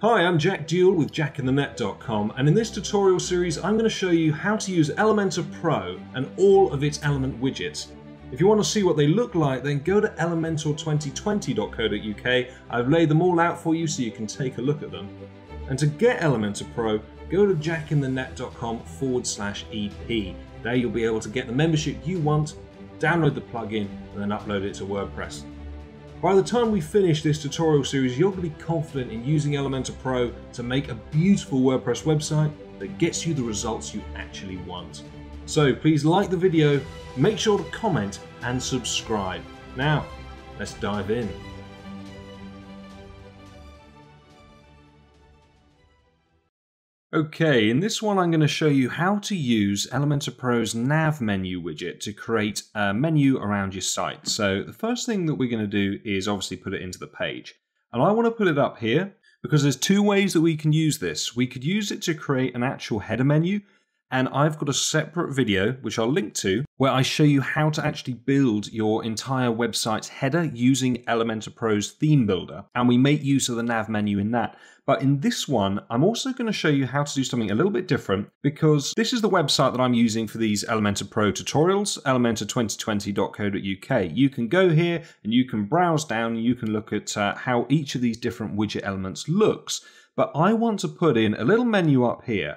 Hi, I'm Jack Duell with jackinthenet.com and in this tutorial series I'm going to show you how to use Elementor Pro and all of its Element widgets. If you want to see what they look like then go to elementor2020.co.uk. I've laid them all out for you so you can take a look at them. And to get Elementor Pro, go to jackinthenet.com forward slash EP. There you'll be able to get the membership you want, download the plugin and then upload it to WordPress. By the time we finish this tutorial series, you're going to be confident in using Elementor Pro to make a beautiful WordPress website that gets you the results you actually want. So please like the video, make sure to comment and subscribe. Now, let's dive in. Okay, in this one I'm going to show you how to use Elementor Pro's nav menu widget to create a menu around your site. So the first thing that we're going to do is obviously put it into the page. And I want to put it up here because there's two ways that we can use this. We could use it to create an actual header menu and I've got a separate video, which I'll link to, where I show you how to actually build your entire website's header using Elementor Pro's theme builder. And we make use of the nav menu in that. But in this one, I'm also going to show you how to do something a little bit different because this is the website that I'm using for these Elementor Pro tutorials, elementor2020.co.uk. You can go here and you can browse down, you can look at uh, how each of these different widget elements looks. But I want to put in a little menu up here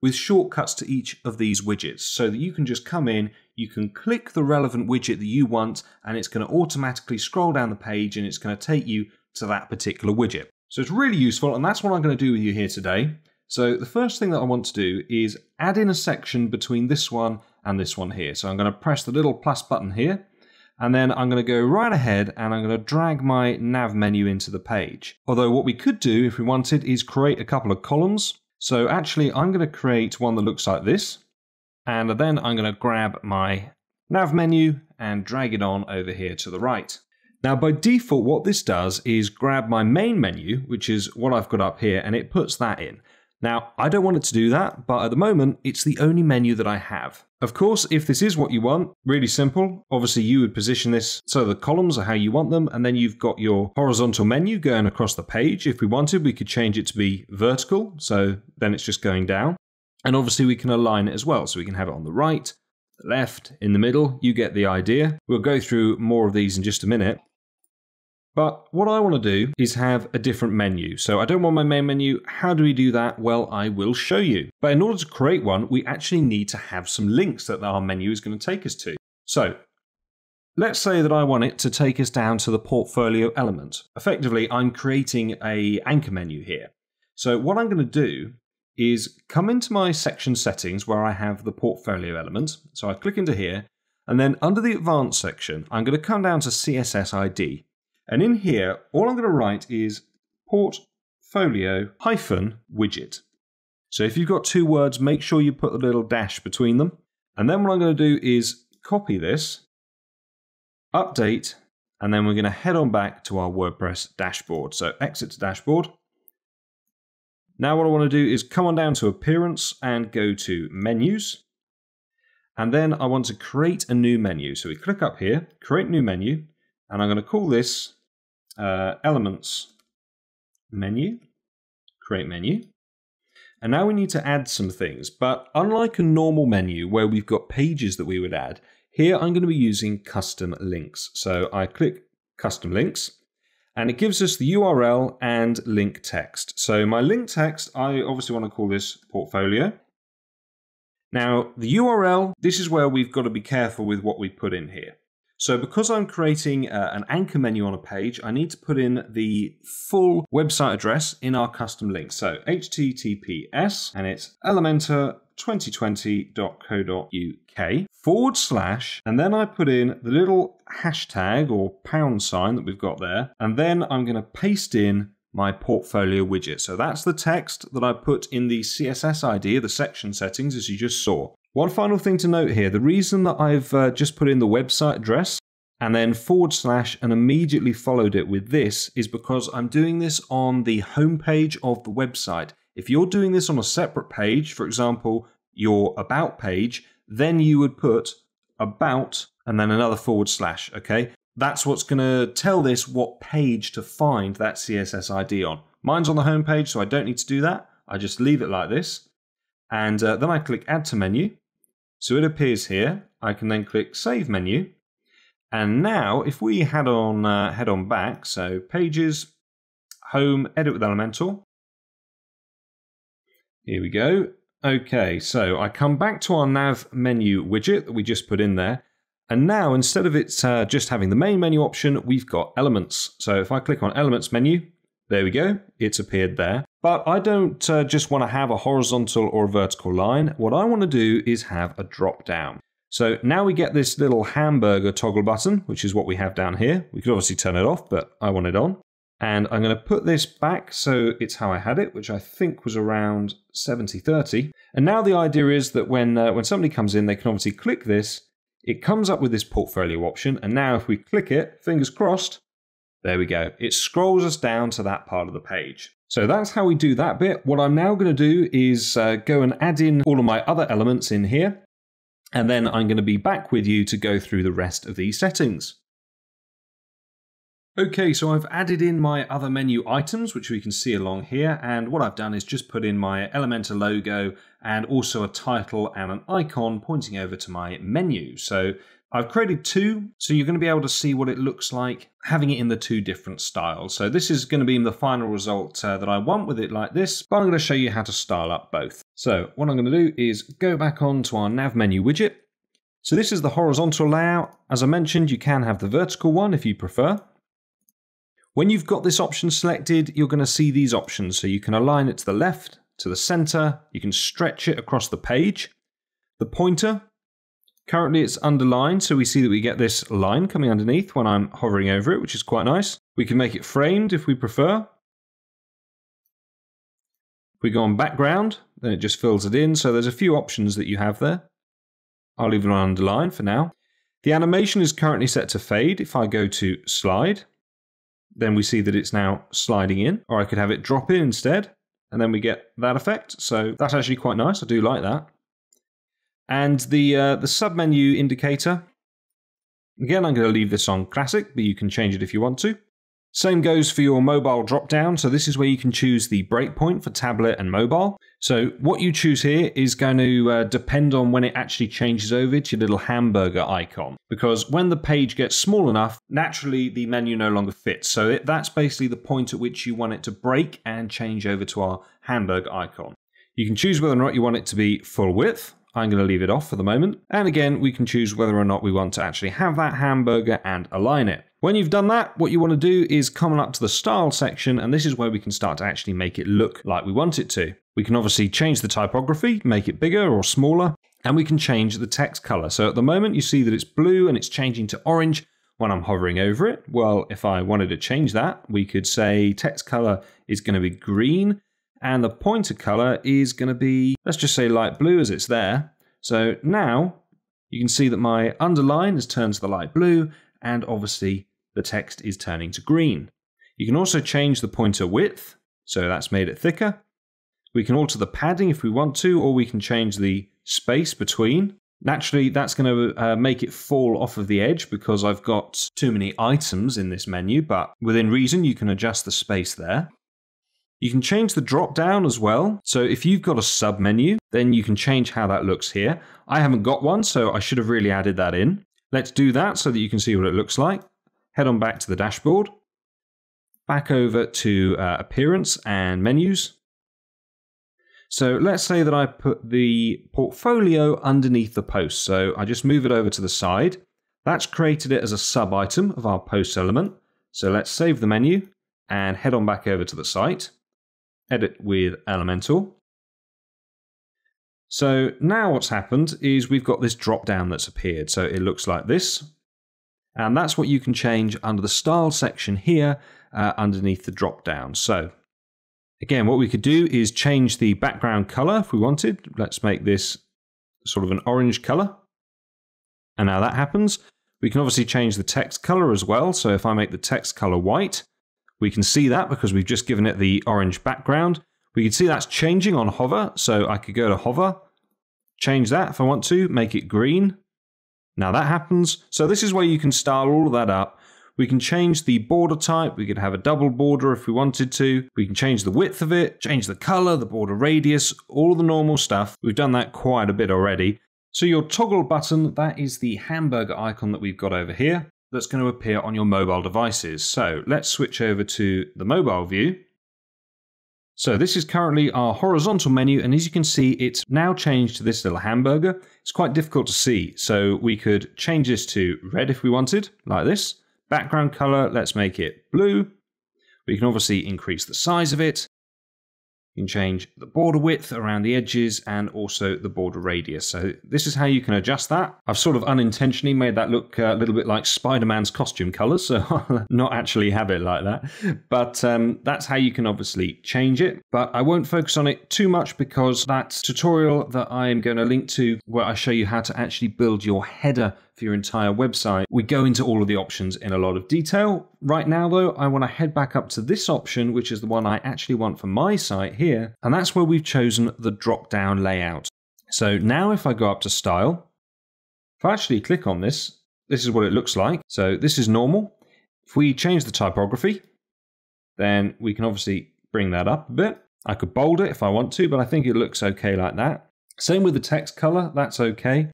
with shortcuts to each of these widgets so that you can just come in, you can click the relevant widget that you want, and it's going to automatically scroll down the page and it's going to take you to that particular widget. So it's really useful, and that's what I'm going to do with you here today. So the first thing that I want to do is add in a section between this one and this one here. So I'm going to press the little plus button here, and then I'm going to go right ahead and I'm going to drag my nav menu into the page. Although what we could do if we wanted is create a couple of columns so actually, I'm going to create one that looks like this. And then I'm going to grab my nav menu and drag it on over here to the right. Now, by default, what this does is grab my main menu, which is what I've got up here, and it puts that in. Now, I don't want it to do that, but at the moment, it's the only menu that I have. Of course, if this is what you want, really simple, obviously you would position this so the columns are how you want them, and then you've got your horizontal menu going across the page. If we wanted, we could change it to be vertical, so then it's just going down. And obviously we can align it as well, so we can have it on the right, left, in the middle, you get the idea. We'll go through more of these in just a minute. But what I want to do is have a different menu. So I don't want my main menu. How do we do that? Well, I will show you. But in order to create one, we actually need to have some links that our menu is going to take us to. So let's say that I want it to take us down to the portfolio element. Effectively, I'm creating a anchor menu here. So what I'm going to do is come into my section settings where I have the portfolio element. So I click into here, and then under the advanced section, I'm going to come down to CSS ID. And in here, all I'm going to write is portfolio hyphen widget. So if you've got two words, make sure you put a little dash between them. And then what I'm going to do is copy this, update, and then we're going to head on back to our WordPress dashboard. So exit to dashboard. Now what I want to do is come on down to appearance and go to menus. And then I want to create a new menu. So we click up here, create new menu, and I'm going to call this uh, elements menu, create menu. And now we need to add some things, but unlike a normal menu where we've got pages that we would add, here I'm going to be using custom links. So I click custom links and it gives us the URL and link text. So my link text, I obviously want to call this portfolio. Now the URL, this is where we've got to be careful with what we put in here. So because I'm creating uh, an anchor menu on a page, I need to put in the full website address in our custom link. So https, and it's elementor2020.co.uk forward slash, and then I put in the little hashtag or pound sign that we've got there, and then I'm going to paste in my portfolio widget. So that's the text that I put in the CSS ID, the section settings, as you just saw. One final thing to note here, the reason that I've uh, just put in the website address and then forward slash and immediately followed it with this is because I'm doing this on the homepage of the website. If you're doing this on a separate page, for example, your about page, then you would put about and then another forward slash, okay? That's what's going to tell this what page to find that CSS ID on. Mine's on the homepage, so I don't need to do that. I just leave it like this. And uh, then I click Add to Menu. So it appears here. I can then click Save Menu. And now, if we head on, uh, head on back, so Pages, Home, Edit with Elementor. Here we go. Okay, so I come back to our nav menu widget that we just put in there. And now, instead of it uh, just having the main menu option, we've got elements. So if I click on elements menu, there we go, it's appeared there. But I don't uh, just want to have a horizontal or a vertical line. What I want to do is have a drop down. So now we get this little hamburger toggle button, which is what we have down here. We could obviously turn it off, but I want it on. And I'm going to put this back so it's how I had it, which I think was around 70-30. And now the idea is that when, uh, when somebody comes in, they can obviously click this. It comes up with this portfolio option. And now if we click it, fingers crossed, there we go. It scrolls us down to that part of the page. So that's how we do that bit. What I'm now going to do is uh, go and add in all of my other elements in here. And then I'm going to be back with you to go through the rest of these settings. Okay, so I've added in my other menu items, which we can see along here, and what I've done is just put in my Elementor logo and also a title and an icon pointing over to my menu. So I've created two, so you're going to be able to see what it looks like having it in the two different styles. So this is going to be the final result uh, that I want with it like this, but I'm going to show you how to style up both. So what I'm going to do is go back onto our nav menu widget. So this is the horizontal layout. As I mentioned, you can have the vertical one if you prefer. When you've got this option selected, you're going to see these options. So you can align it to the left, to the center, you can stretch it across the page. The pointer, currently it's underlined, so we see that we get this line coming underneath when I'm hovering over it, which is quite nice. We can make it framed if we prefer. If we go on background, then it just fills it in. So there's a few options that you have there. I'll leave it on underline for now. The animation is currently set to fade. If I go to slide, then we see that it's now sliding in, or I could have it drop in instead, and then we get that effect. So that's actually quite nice. I do like that. And the uh, the submenu indicator, again, I'm going to leave this on classic, but you can change it if you want to. Same goes for your mobile drop down. So this is where you can choose the breakpoint for tablet and mobile. So what you choose here is going to uh, depend on when it actually changes over to your little hamburger icon. Because when the page gets small enough, naturally the menu no longer fits. So it, that's basically the point at which you want it to break and change over to our hamburger icon. You can choose whether or not you want it to be full width. I'm going to leave it off for the moment. And again, we can choose whether or not we want to actually have that hamburger and align it. When you've done that, what you want to do is come up to the style section, and this is where we can start to actually make it look like we want it to. We can obviously change the typography, make it bigger or smaller, and we can change the text color. So at the moment, you see that it's blue and it's changing to orange when I'm hovering over it. Well, if I wanted to change that, we could say text color is going to be green, and the pointer color is going to be, let's just say light blue as it's there. So now you can see that my underline has turned to the light blue, and obviously the text is turning to green. You can also change the pointer width, so that's made it thicker. We can alter the padding if we want to, or we can change the space between. Naturally, that's going to uh, make it fall off of the edge because I've got too many items in this menu, but within reason, you can adjust the space there. You can change the drop down as well. So if you've got a sub menu, then you can change how that looks here. I haven't got one, so I should have really added that in. Let's do that so that you can see what it looks like head on back to the dashboard, back over to uh, appearance and menus. So let's say that I put the portfolio underneath the post. So I just move it over to the side. That's created it as a sub item of our post element. So let's save the menu and head on back over to the site. Edit with Elementor. So now what's happened is we've got this drop down that's appeared. So it looks like this. And that's what you can change under the style section here uh, underneath the drop down. So again, what we could do is change the background color if we wanted. Let's make this sort of an orange color. And now that happens. We can obviously change the text color as well. So if I make the text color white, we can see that because we've just given it the orange background. We can see that's changing on hover. So I could go to hover, change that if I want to, make it green. Now that happens. So this is where you can style all of that up We can change the border type. We could have a double border if we wanted to. We can change the width of it, change the color, the border radius, all the normal stuff. We've done that quite a bit already. So your toggle button, that is the hamburger icon that we've got over here that's going to appear on your mobile devices. So let's switch over to the mobile view. So this is currently our horizontal menu, and as you can see, it's now changed to this little hamburger. It's quite difficult to see, so we could change this to red if we wanted, like this. Background color, let's make it blue. We can obviously increase the size of it. You can change the border width around the edges and also the border radius. So this is how you can adjust that. I've sort of unintentionally made that look a little bit like Spider-Man's costume colors, so I'll not actually have it like that. But um, that's how you can obviously change it. But I won't focus on it too much because that tutorial that I'm going to link to where I show you how to actually build your header for your entire website. We go into all of the options in a lot of detail. Right now, though, I want to head back up to this option, which is the one I actually want for my site here, and that's where we've chosen the drop down layout. So now, if I go up to style, if I actually click on this, this is what it looks like. So this is normal. If we change the typography, then we can obviously bring that up a bit. I could bold it if I want to, but I think it looks okay like that. Same with the text color, that's okay.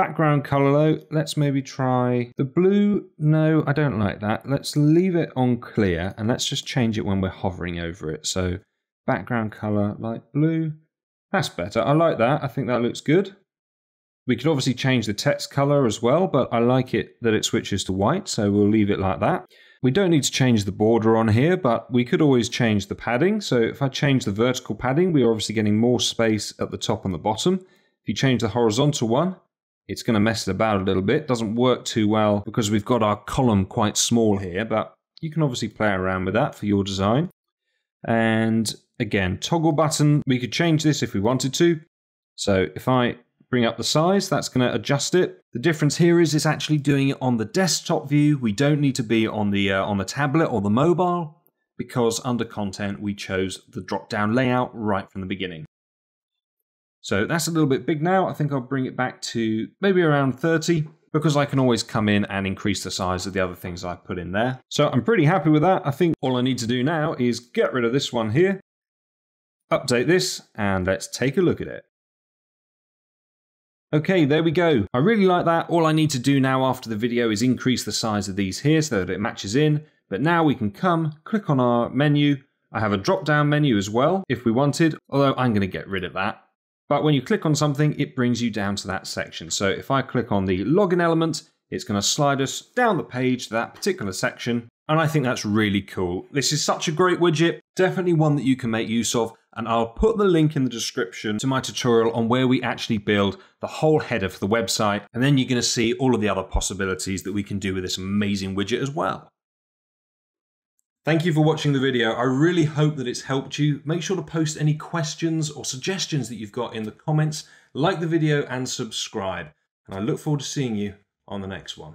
Background color though, let's maybe try the blue. No, I don't like that. Let's leave it on clear and let's just change it when we're hovering over it. So background color light blue. That's better. I like that. I think that looks good. We could obviously change the text color as well, but I like it that it switches to white, so we'll leave it like that. We don't need to change the border on here, but we could always change the padding. So if I change the vertical padding, we're obviously getting more space at the top and the bottom. If you change the horizontal one, it's going to mess it about a little bit. Doesn't work too well because we've got our column quite small here, but you can obviously play around with that for your design. And again, toggle button, we could change this if we wanted to. So if I bring up the size, that's going to adjust it. The difference here is it's actually doing it on the desktop view. We don't need to be on the uh, on the tablet or the mobile because under content we chose the drop down layout right from the beginning. So that's a little bit big now. I think I'll bring it back to maybe around 30 because I can always come in and increase the size of the other things I put in there. So I'm pretty happy with that. I think all I need to do now is get rid of this one here, update this, and let's take a look at it. Okay, there we go. I really like that. All I need to do now after the video is increase the size of these here so that it matches in. But now we can come, click on our menu. I have a drop down menu as well if we wanted, although I'm going to get rid of that but when you click on something, it brings you down to that section. So if I click on the login element, it's going to slide us down the page to that particular section. And I think that's really cool. This is such a great widget, definitely one that you can make use of. And I'll put the link in the description to my tutorial on where we actually build the whole header for the website. And then you're going to see all of the other possibilities that we can do with this amazing widget as well. Thank you for watching the video. I really hope that it's helped you. Make sure to post any questions or suggestions that you've got in the comments, like the video and subscribe. And I look forward to seeing you on the next one.